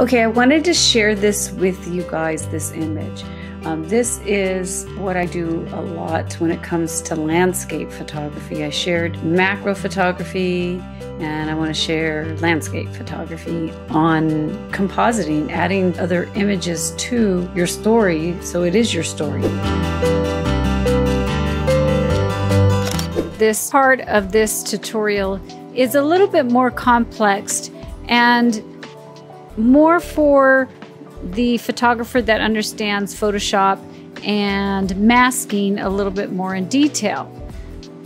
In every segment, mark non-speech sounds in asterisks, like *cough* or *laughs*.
Okay, I wanted to share this with you guys, this image. Um, this is what I do a lot when it comes to landscape photography. I shared macro photography and I want to share landscape photography on compositing, adding other images to your story so it is your story. This part of this tutorial is a little bit more complex and more for the photographer that understands Photoshop and masking a little bit more in detail.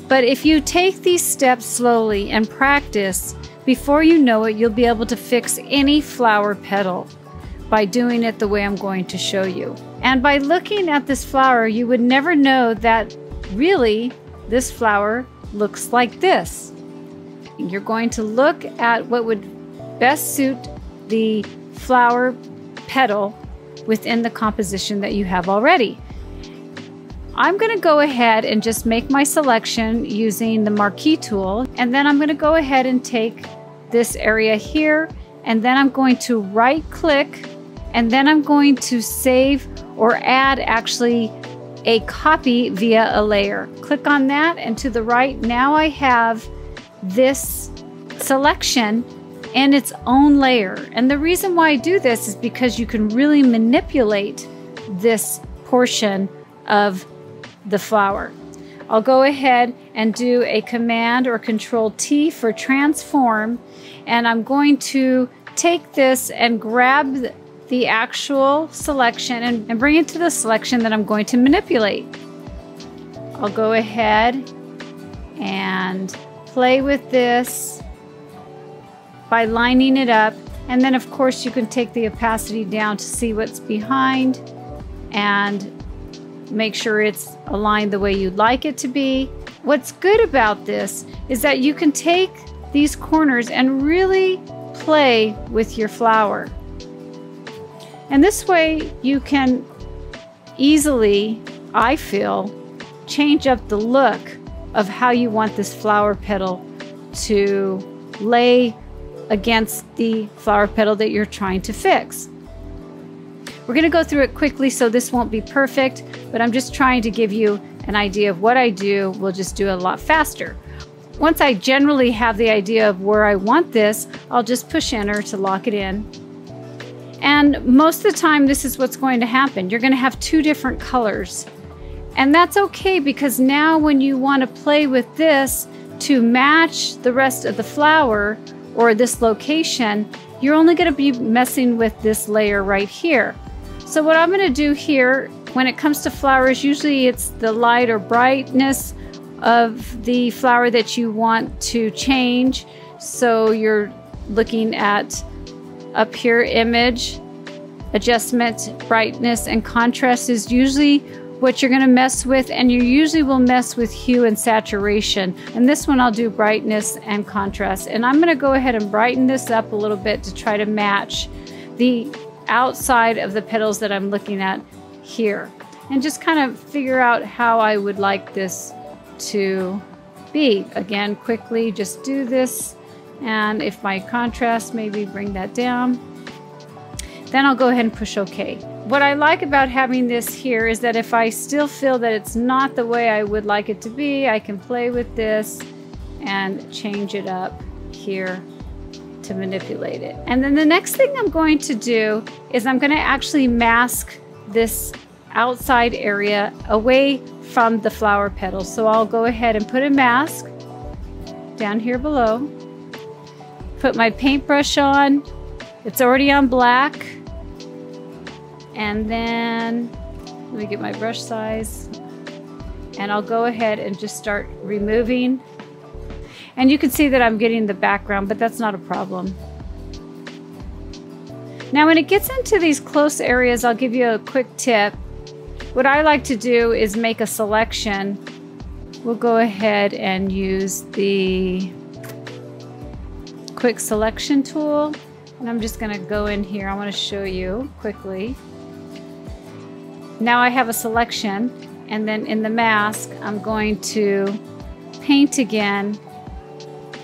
But if you take these steps slowly and practice, before you know it, you'll be able to fix any flower petal by doing it the way I'm going to show you. And by looking at this flower, you would never know that really this flower looks like this. You're going to look at what would best suit the flower petal within the composition that you have already. I'm going to go ahead and just make my selection using the marquee tool and then I'm going to go ahead and take this area here and then I'm going to right click and then I'm going to save or add actually a copy via a layer. Click on that and to the right now I have this selection and its own layer. And the reason why I do this is because you can really manipulate this portion of the flower. I'll go ahead and do a command or control T for transform and I'm going to take this and grab the actual selection and, and bring it to the selection that I'm going to manipulate. I'll go ahead and play with this by lining it up. And then of course you can take the opacity down to see what's behind and make sure it's aligned the way you'd like it to be. What's good about this is that you can take these corners and really play with your flower. And this way you can easily, I feel, change up the look of how you want this flower petal to lay against the flower petal that you're trying to fix. We're going to go through it quickly so this won't be perfect, but I'm just trying to give you an idea of what I do. We'll just do it a lot faster. Once I generally have the idea of where I want this, I'll just push enter to lock it in. And most of the time, this is what's going to happen. You're going to have two different colors. And that's okay because now when you want to play with this to match the rest of the flower, or this location, you're only going to be messing with this layer right here. So what I'm going to do here, when it comes to flowers, usually it's the light or brightness of the flower that you want to change. So you're looking at up here image, adjustment, brightness, and contrast is usually what you're going to mess with and you usually will mess with hue and saturation. And this one I'll do brightness and contrast. And I'm going to go ahead and brighten this up a little bit to try to match the outside of the petals that I'm looking at here. And just kind of figure out how I would like this to be. Again quickly just do this. And if my contrast maybe bring that down. Then I'll go ahead and push OK what I like about having this here is that if I still feel that it's not the way I would like it to be, I can play with this and change it up here to manipulate it. And then the next thing I'm going to do is I'm going to actually mask this outside area away from the flower petals. So I'll go ahead and put a mask down here below, put my paintbrush on. It's already on black. And then let me get my brush size and I'll go ahead and just start removing. And you can see that I'm getting the background, but that's not a problem. Now when it gets into these close areas, I'll give you a quick tip. What I like to do is make a selection. We'll go ahead and use the quick selection tool. And I'm just gonna go in here. I wanna show you quickly. Now I have a selection and then in the mask I'm going to paint again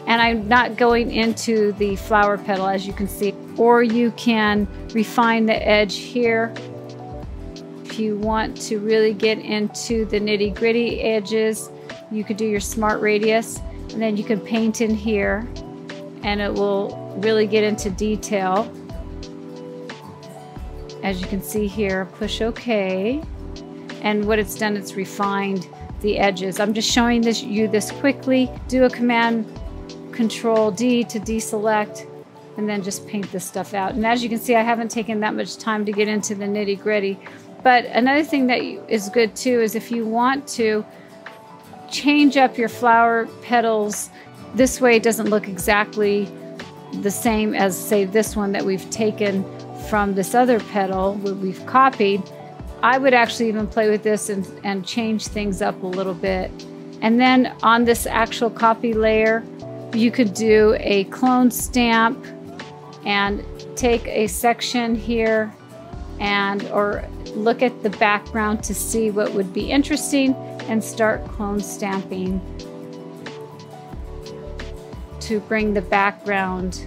and I'm not going into the flower petal as you can see or you can refine the edge here. If you want to really get into the nitty gritty edges, you could do your smart radius and then you can paint in here and it will really get into detail. As you can see here, push OK. And what it's done, it's refined the edges. I'm just showing this you this quickly. Do a command control D to deselect and then just paint this stuff out. And as you can see, I haven't taken that much time to get into the nitty gritty. But another thing that is good too is if you want to change up your flower petals this way it doesn't look exactly the same as say this one that we've taken from this other petal where we've copied I would actually even play with this and, and change things up a little bit. And then on this actual copy layer you could do a clone stamp and take a section here and or look at the background to see what would be interesting and start clone stamping to bring the background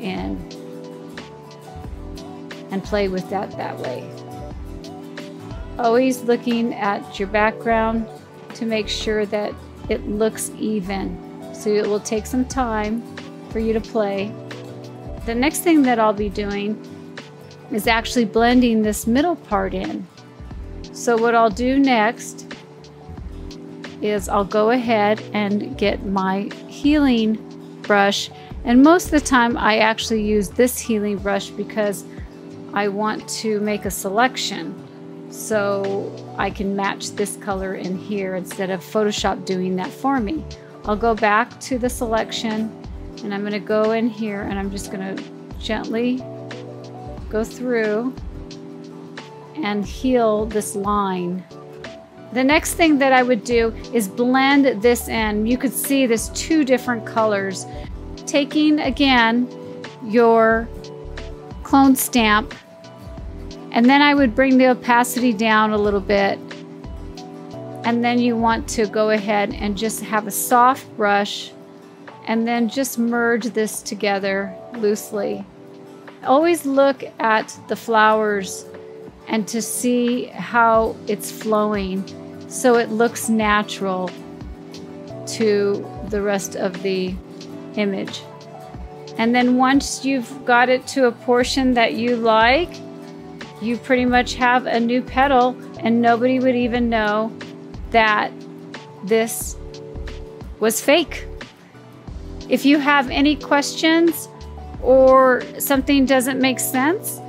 in and play with that that way. Always looking at your background to make sure that it looks even. So it will take some time for you to play. The next thing that I'll be doing is actually blending this middle part in. So what I'll do next is I'll go ahead and get my healing brush and most of the time I actually use this healing brush because I want to make a selection so I can match this color in here instead of Photoshop doing that for me. I'll go back to the selection and I'm going to go in here and I'm just going to gently go through and heal this line the next thing that I would do is blend this in. You could see there's two different colors. Taking again your clone stamp and then I would bring the opacity down a little bit. And then you want to go ahead and just have a soft brush and then just merge this together loosely. Always look at the flowers and to see how it's flowing so it looks natural to the rest of the image. And then once you've got it to a portion that you like, you pretty much have a new petal and nobody would even know that this was fake. If you have any questions or something doesn't make sense,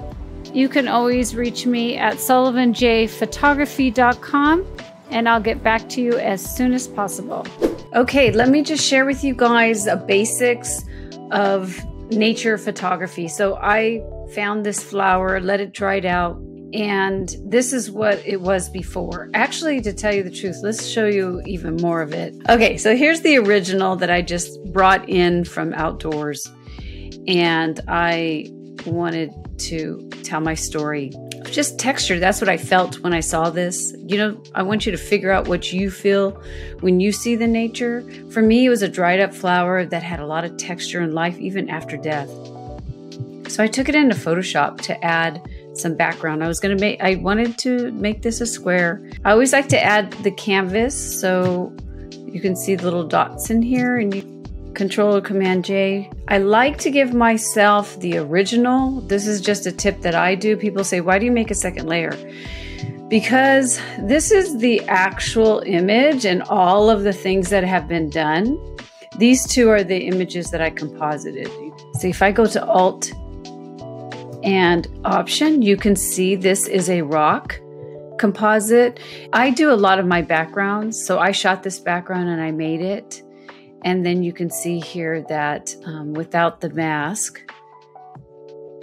you can always reach me at sullivanjphotography.com and I'll get back to you as soon as possible. Okay, let me just share with you guys a basics of nature photography. So I found this flower, let it dry out, and this is what it was before. Actually, to tell you the truth, let's show you even more of it. Okay, so here's the original that I just brought in from outdoors, and I wanted to tell my story just texture. That's what I felt when I saw this. You know, I want you to figure out what you feel when you see the nature. For me, it was a dried up flower that had a lot of texture and life even after death. So I took it into Photoshop to add some background. I was going to make, I wanted to make this a square. I always like to add the canvas so you can see the little dots in here and you Control or Command J. I like to give myself the original. This is just a tip that I do. People say, why do you make a second layer? Because this is the actual image and all of the things that have been done. These two are the images that I composited. So if I go to Alt and Option, you can see this is a rock composite. I do a lot of my backgrounds. So I shot this background and I made it. And then you can see here that um, without the mask,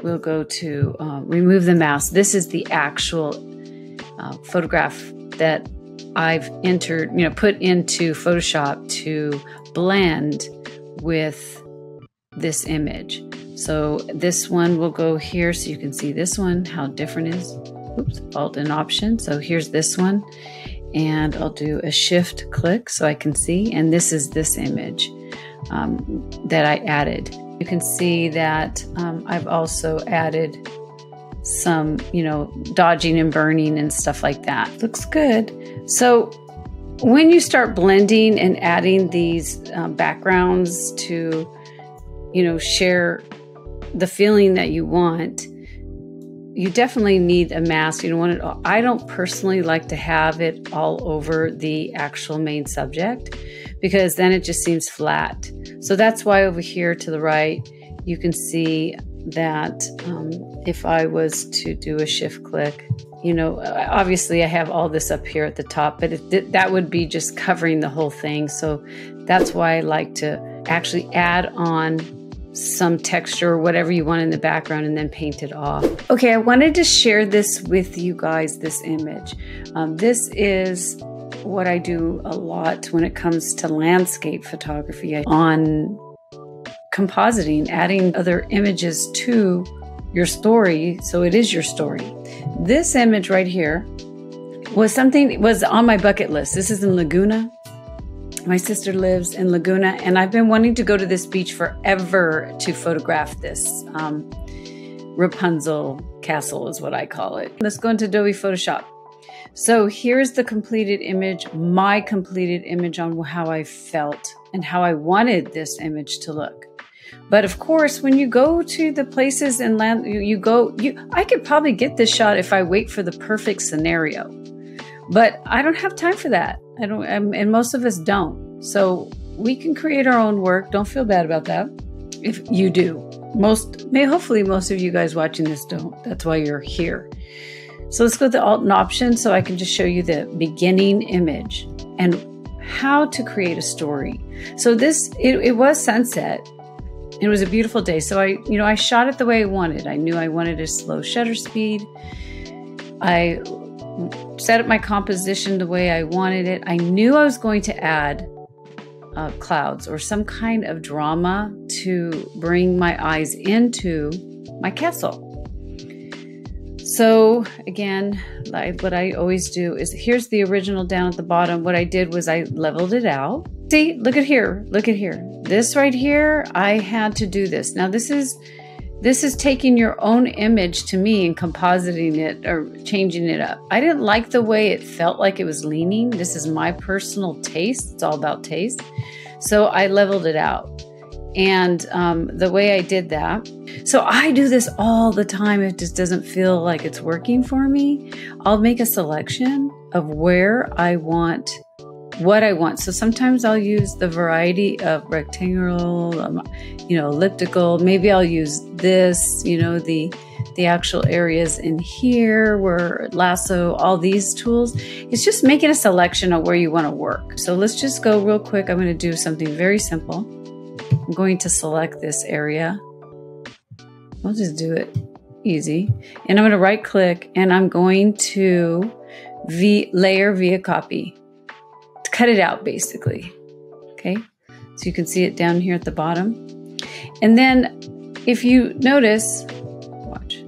we'll go to uh, remove the mask. This is the actual uh, photograph that I've entered, you know, put into Photoshop to blend with this image. So this one will go here so you can see this one, how different is. Oops, Alt and Option. So here's this one and I'll do a shift click so I can see. And this is this image um, that I added. You can see that um, I've also added some, you know, dodging and burning and stuff like that. Looks good. So when you start blending and adding these um, backgrounds to, you know, share the feeling that you want, you definitely need a mask. You don't want it. I don't personally like to have it all over the actual main subject because then it just seems flat. So that's why over here to the right, you can see that um, if I was to do a shift click, you know, obviously I have all this up here at the top, but it, that would be just covering the whole thing. So that's why I like to actually add on some texture or whatever you want in the background and then paint it off. Okay, I wanted to share this with you guys, this image. Um, this is what I do a lot when it comes to landscape photography on compositing, adding other images to your story so it is your story. This image right here was something was on my bucket list. This is in Laguna. My sister lives in Laguna, and I've been wanting to go to this beach forever to photograph this. Um, Rapunzel Castle is what I call it. Let's go into Adobe Photoshop. So here's the completed image, my completed image on how I felt and how I wanted this image to look. But of course, when you go to the places and land, you, you go, you, I could probably get this shot if I wait for the perfect scenario. But I don't have time for that. I don't, I'm, and most of us don't. So we can create our own work. Don't feel bad about that. If you do, most, may hopefully most of you guys watching this don't. That's why you're here. So let's go to the alt and option so I can just show you the beginning image and how to create a story. So this, it, it was sunset it was a beautiful day. So I, you know, I shot it the way I wanted. I knew I wanted a slow shutter speed. I set up my composition the way I wanted it. I knew I was going to add uh, clouds or some kind of drama to bring my eyes into my castle. So again, like what I always do is here's the original down at the bottom. What I did was I leveled it out. See, look at here, look at here. This right here, I had to do this. Now this is this is taking your own image to me and compositing it or changing it up. I didn't like the way it felt like it was leaning. This is my personal taste. It's all about taste. So I leveled it out. And um, the way I did that, so I do this all the time. It just doesn't feel like it's working for me. I'll make a selection of where I want what I want. So sometimes I'll use the variety of rectangular, um, you know, elliptical. Maybe I'll use this, you know, the the actual areas in here where lasso, all these tools. It's just making a selection of where you want to work. So let's just go real quick. I'm going to do something very simple. I'm going to select this area. I'll just do it easy. And I'm going to right click and I'm going to v layer via copy. Cut it out basically. Okay. So you can see it down here at the bottom. And then if you notice, watch.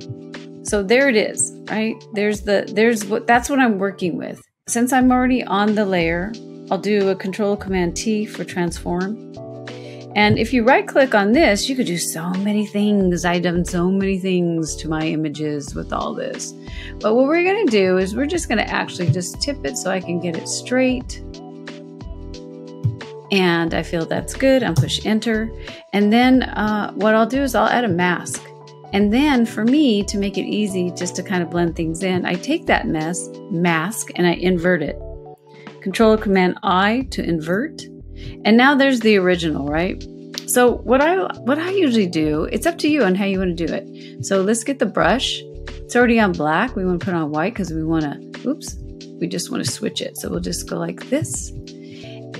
So there it is, right? There's the, there's what, that's what I'm working with. Since I'm already on the layer, I'll do a control command T for transform. And if you right click on this, you could do so many things. I've done so many things to my images with all this. But what we're gonna do is we're just gonna actually just tip it so I can get it straight. And I feel that's good. I'm push enter. And then uh, what I'll do is I'll add a mask. And then for me to make it easy just to kind of blend things in, I take that mess mask and I invert it. Control Command I to invert and now there's the original, right? So what I what I usually do, it's up to you on how you want to do it. So let's get the brush. It's already on black. We want to put on white because we want to, oops, we just want to switch it. So we'll just go like this.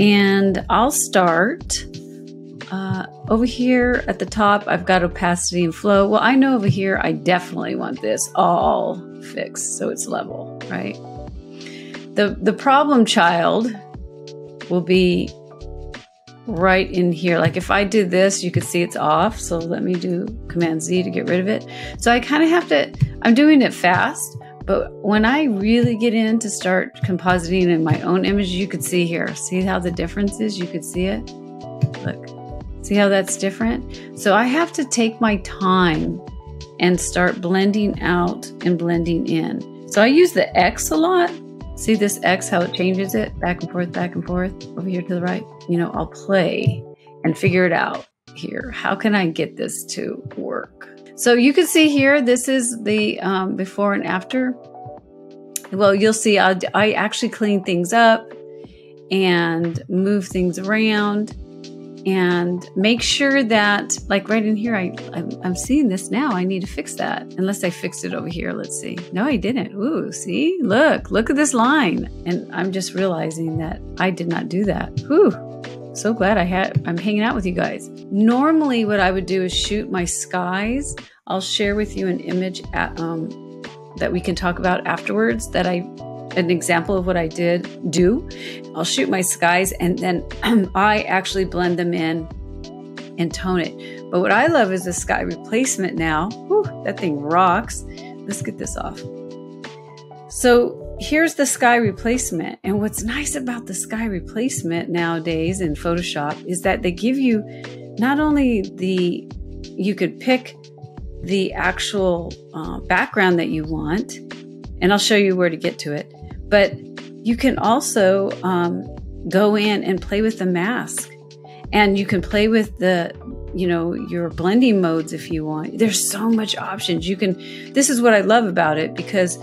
And I'll start uh, over here at the top. I've got opacity and flow. Well, I know over here, I definitely want this all fixed so it's level, right? The, the problem child will be right in here. Like if I did this, you could see it's off. So let me do Command Z to get rid of it. So I kind of have to, I'm doing it fast, but when I really get in to start compositing in my own image, you could see here. See how the difference is? You could see it. Look, See how that's different? So I have to take my time and start blending out and blending in. So I use the X a lot. See this X, how it changes it back and forth, back and forth, over here to the right? You know, I'll play and figure it out here. How can I get this to work? So you can see here, this is the um, before and after. Well, you'll see I, I actually clean things up and move things around and make sure that like right in here I, I'm, I'm, seeing this now. I need to fix that. Unless i fixed it over here let's see. No i didn't. Ooh see? Look look at this line. And i'm just realizing that i did not do that. Ooh, so glad i had i'm hanging out with you guys normally what i would do is shoot my skies i'll share with you an image at, um, that we can talk about afterwards that i an example of what I did do. I'll shoot my skies and then *clears throat* I actually blend them in and tone it. But what I love is the sky replacement now. Whew, that thing rocks. Let's get this off. So here's the sky replacement. And what's nice about the sky replacement nowadays in Photoshop is that they give you not only the, you could pick the actual uh, background that you want, and I'll show you where to get to it. But you can also um, go in and play with the mask and you can play with the you know your blending modes if you want there's so much options you can this is what i love about it because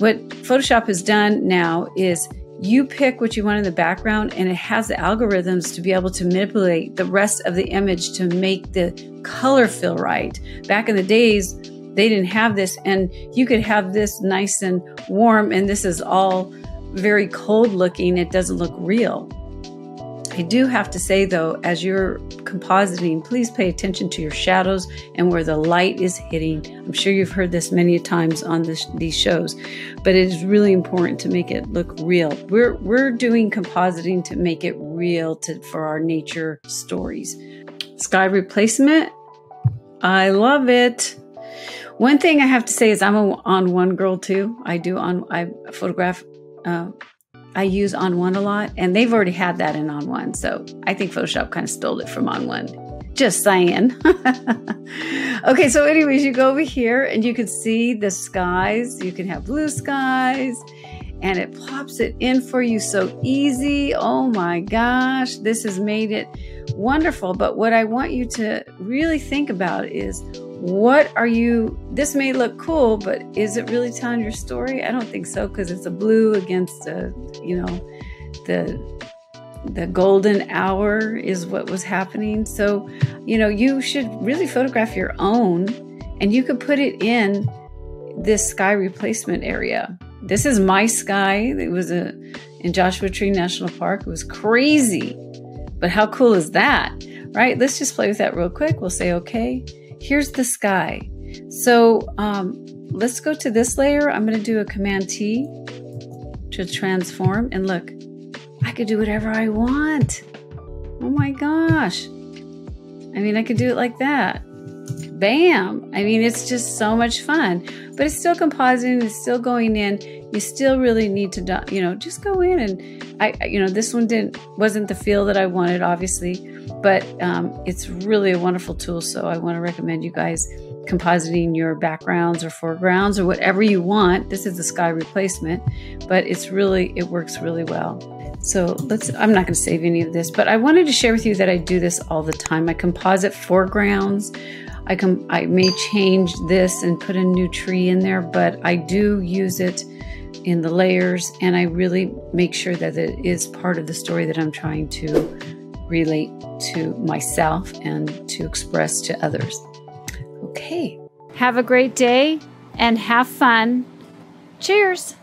what photoshop has done now is you pick what you want in the background and it has the algorithms to be able to manipulate the rest of the image to make the color feel right. Back in the days they didn't have this and you could have this nice and warm and this is all very cold looking. It doesn't look real i do have to say though as you're compositing please pay attention to your shadows and where the light is hitting i'm sure you've heard this many times on this, these shows but it is really important to make it look real we're we're doing compositing to make it real to for our nature stories sky replacement i love it one thing I have to say is I'm a ON1 girl too. I do on I photograph. Uh, I use ON1 a lot, and they've already had that in ON1. So I think Photoshop kind of stole it from ON1. Just saying. *laughs* okay, so anyways, you go over here and you can see the skies. You can have blue skies and it pops it in for you so easy. Oh my gosh, this has made it wonderful. But what I want you to really think about is what are you this may look cool but is it really telling your story? I don't think so because it's a blue against the you know the the golden hour is what was happening. So you know you should really photograph your own and you could put it in this sky replacement area. This is my sky. It was a in joshua tree national park. It was crazy. But how cool is that right? Let's just play with that real quick. We'll say okay here's the sky. So um, let's go to this layer. I'm going to do a Command T to transform. And look, I could do whatever I want. Oh my gosh. I mean, I could do it like that. Bam. I mean, it's just so much fun. But it's still compositing, it's still going in. You still really need to, you know, just go in and I, you know, this one didn't, wasn't the feel that I wanted, obviously but um, it's really a wonderful tool. So I want to recommend you guys compositing your backgrounds or foregrounds or whatever you want. This is the sky replacement, but it's really, it works really well. So let's, I'm not going to save any of this, but I wanted to share with you that I do this all the time. I composite foregrounds. I can, I may change this and put a new tree in there, but I do use it in the layers and I really make sure that it is part of the story that I'm trying to relate to myself and to express to others. Okay. Have a great day and have fun. Cheers.